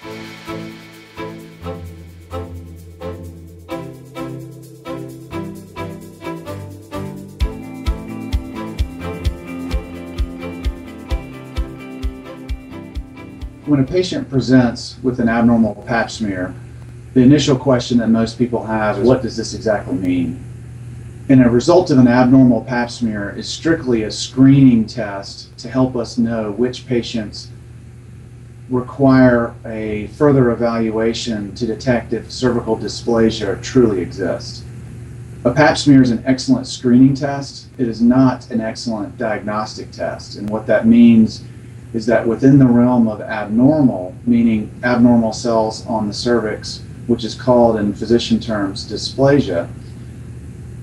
When a patient presents with an abnormal pap smear, the initial question that most people have is what does this exactly mean? And a result of an abnormal pap smear is strictly a screening test to help us know which patients require a further evaluation to detect if cervical dysplasia truly exists. A pap smear is an excellent screening test. It is not an excellent diagnostic test. And what that means is that within the realm of abnormal, meaning abnormal cells on the cervix, which is called in physician terms dysplasia,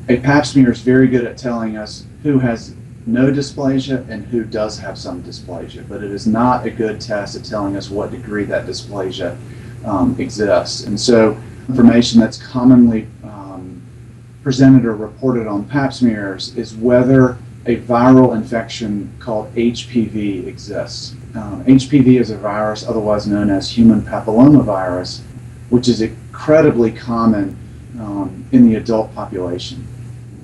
a pap smear is very good at telling us who has no dysplasia and who does have some dysplasia, but it is not a good test at telling us what degree that dysplasia um, exists. And so, information that's commonly um, presented or reported on pap smears is whether a viral infection called HPV exists. Um, HPV is a virus otherwise known as human papillomavirus, which is incredibly common um, in the adult population.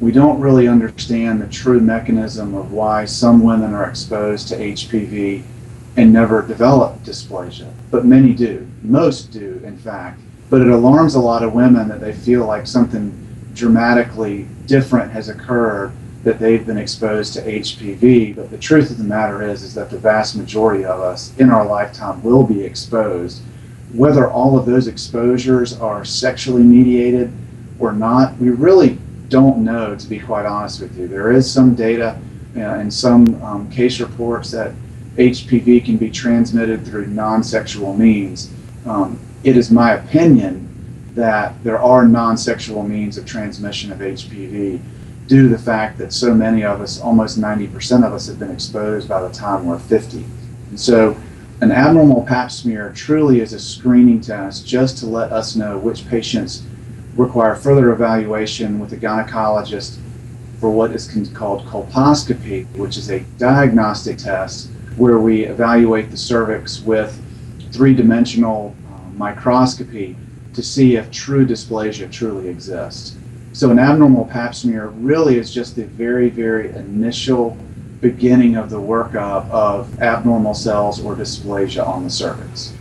We don't really understand the true mechanism of why some women are exposed to HPV and never develop dysplasia, but many do. Most do, in fact. But it alarms a lot of women that they feel like something dramatically different has occurred that they've been exposed to HPV, but the truth of the matter is is that the vast majority of us in our lifetime will be exposed. Whether all of those exposures are sexually mediated or not, we really don't know, to be quite honest with you. There is some data uh, and some um, case reports that HPV can be transmitted through non sexual means. Um, it is my opinion that there are non sexual means of transmission of HPV due to the fact that so many of us, almost 90% of us, have been exposed by the time we're 50. And so an abnormal pap smear truly is a screening test just to let us know which patients require further evaluation with a gynecologist for what is called colposcopy, which is a diagnostic test where we evaluate the cervix with three dimensional uh, microscopy to see if true dysplasia truly exists. So an abnormal pap smear really is just the very, very initial beginning of the workup of abnormal cells or dysplasia on the cervix.